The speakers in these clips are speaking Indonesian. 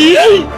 Please!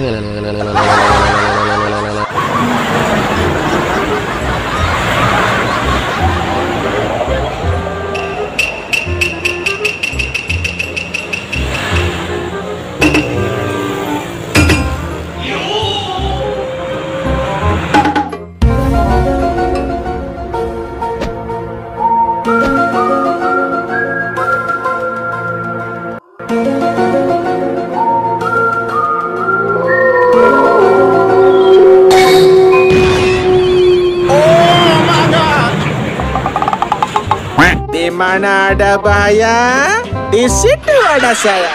Di mana ada bahaya, di situ ada saya.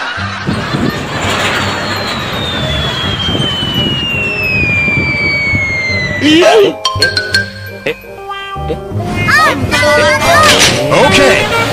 Okay.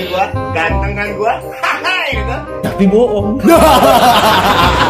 Kan gua? Ganteng kan gua? Hahaha gitu. Tapi bohong.